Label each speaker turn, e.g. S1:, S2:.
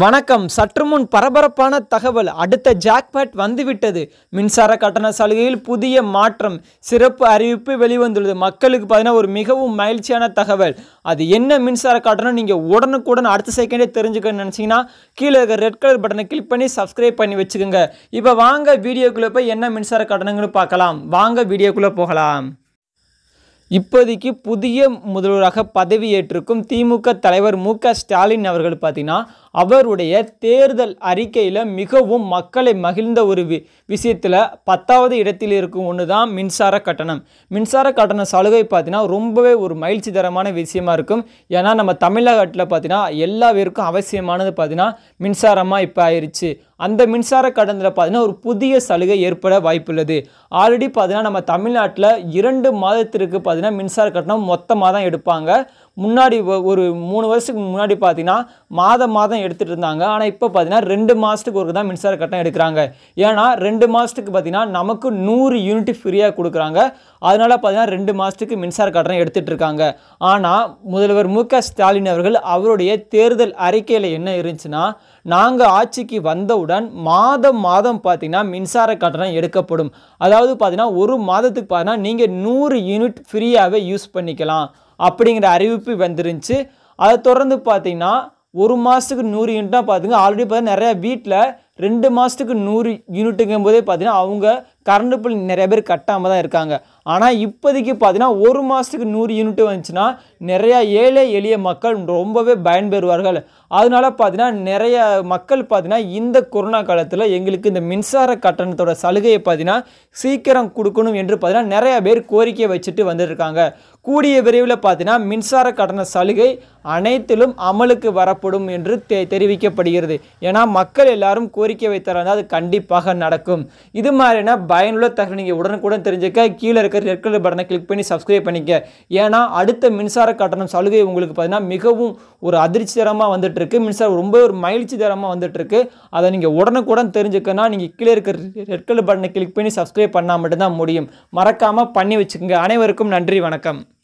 S1: வணக்கம். சற்று முன் பரபரப்பான தகவல். அடுத்த ஜாக்பேட் வந்துவிட்டது. மின்சார கட்டண சலுகையில் புதிய மாற்றம். சிறப்பு அறிவிப்பு வெளிவந்துள்ளது. மக்களுக்கு பார்த்தீங்கன்னா ஒரு மிகவும் மகிழ்ச்சியான தகவல். அது என்ன மின்சார கட்டணம்? நீங்கள் உடனுக்குடன் அடுத்த செகண்டே தெரிஞ்சுக்கணும்னு நினச்சிங்கன்னா கீழே இருக்க ரெட் கலர் பட்டனை கிளிக் பண்ணி சப்ஸ்கிரைப் பண்ணி வச்சுக்கோங்க. இப்போ வாங்க வீடியோக்குள்ளே போய் என்ன மின்சார கட்டணங்கள்னு பார்க்கலாம். வாங்க வீடியோக்குள்ளே போகலாம். இப்போதைக்கு புதிய முதல்வராக பதவியேற்றிருக்கும் திமுக தலைவர் மு க ஸ்டாலின் அவர்கள் பார்த்தீங்கன்னா அவருடைய தேர்தல் அறிக்கையில் மிகவும் மக்களை மகிழ்ந்த ஒரு வி விஷயத்தில் பத்தாவது இடத்தில் இருக்கும் ஒன்று தான் மின்சார கட்டணம். மின்சார கட்டண சலுகை பார்த்தீங்கன்னா ரொம்பவே ஒரு மகிழ்ச்சி தரமான விஷயமா இருக்கும். ஏன்னா நம்ம தமிழகத்தில் பார்த்தீங்கன்னா எல்லா பேருக்கும் அவசியமானது பார்த்தீங்கன்னா மின்சாரமாக இப்போ ஆயிடுச்சு அந்த மின்சார கட்டணத்தில் பார்த்தீங்கன்னா ஒரு புதிய சலுகை ஏற்பட வாய்ப்புள்ளது. ஆல்ரெடி பார்த்தீங்கன்னா நம்ம தமிழ்நாட்டில் இரண்டு மாதத்திற்கு பார்த்தீங்கன்னா மின்சார கட்டணம் மொத்தமாக தான் எடுப்பாங்க. முன்னாடி ஒரு மூணு வருஷத்துக்கு முன்னாடி பார்த்தீங்கன்னா மாதம் மாதம் எடுத்துகிட்டு இருந்தாங்க. ஆனால் இப்போ பார்த்தீங்கன்னா ரெண்டு மாதத்துக்கு ஒரு தான் மின்சார கட்டணம் எடுக்கிறாங்க. ஏன்னா ரெண்டு மாதத்துக்கு பார்த்தீங்கன்னா நமக்கு நூறு யூனிட் ஃப்ரீயாக கொடுக்குறாங்க. அதனால பார்த்தீங்கன்னா ரெண்டு மாதத்துக்கு மின்சார கட்டணம் எடுத்துகிட்டு இருக்காங்க. ஆனால் முதல்வர் மு ஸ்டாலின் அவர்கள் அவருடைய தேர்தல் அறிக்கையில் என்ன இருந்துச்சுன்னா நாங்கள் ஆட்சிக்கு வந்தவுடன் மாதம் மாதம் பார்த்தீங்கன்னா மின்சார கட்டணம் எடுக்கப்படும். அதாவது பார்த்தீங்கன்னா ஒரு மாதத்துக்கு பார்த்தீங்கன்னா நீங்கள் நூறு யூனிட் ஃப்ரீயாகவே யூஸ் பண்ணிக்கலாம். அப்படிங்கிற அறிவிப்பு வந்துருந்துச்சு. அதை தொடர்ந்து பார்த்தீங்கன்னா ஒரு மாதத்துக்கு நூறு யூனிட்னா பார்த்துங்க ஆல்ரெடி பார்த்தீங்கன்னா நிறையா வீட்டில் ரெண்டு மாதத்துக்கு நூறு யூனிட்டுங்கும் போதே பார்த்தீங்கன்னா அவங்க கரண்ட் பில் நிறைய பேர் கட்டாமல் தான் இருக்காங்க. ஆனால் இப்போதைக்கு பார்த்தீங்கன்னா ஒரு மாதத்துக்கு நூறு யூனிட் வந்துச்சுன்னா நிறையா ஏழை எளிய மக்கள் ரொம்பவே பயன்பெறுவார்கள். அதனால் பார்த்தீங்கன்னா நிறைய மக்கள் பார்த்தீங்கன்னா இந்த கொரோனா காலத்தில் எங்களுக்கு இந்த மின்சார கட்டணத்தோட சலுகையை பார்த்தீங்கன்னா சீக்கிரம் கொடுக்கணும் என்று பார்த்தீங்கன்னா நிறைய பேர் கோரிக்கை வச்சுட்டு வந்துருக்காங்க. கூடிய விரைவில் பார்த்தீங்கன்னா மின்சார கட்டண சலுகை அனைத்திலும் அமலுக்கு வரப்படும் என்று தெ தெரிவிக்கப்படுகிறது. ஏன்னா மக்கள் எல்லாரும் கோரிக்கை வைத்தார்கள் அது கண்டிப்பாக நடக்கும். இது மாதிரியான பயனுள்ள தகவல் நீங்கள் உடனுக்குடன் தெரிஞ்சுக்க கீழே இருக்கிற ரெட் கலர் பட்டனை கிளிக் பண்ணி சப்ஸ்கிரைப் பண்ணிக்க ஏன்னா அடுத்த மின்சார கட்டணம் சலுகை உங்களுக்கு பார்த்தீங்கன்னா மிகவும் ஒரு அதிர்ச்சிகரமாக வந்துட்டு மின்சாரம் ரொம்ப ஒரு மகிழ்ச்சி தரமாக அதை நீங்கள் உடனுக்குடன் தெரிஞ்சுக்கன்னா நீங்கள் கீழே இருக்கிற ரெட் கலர் பட்டனை கிளிக் பண்ணி சப்ஸ்கிரைப் பண்ணால் மட்டும்தான் முடியும். மறக்காமல் பண்ணி வச்சுக்கோங்க. அனைவருக்கும் நன்றி வணக்கம்.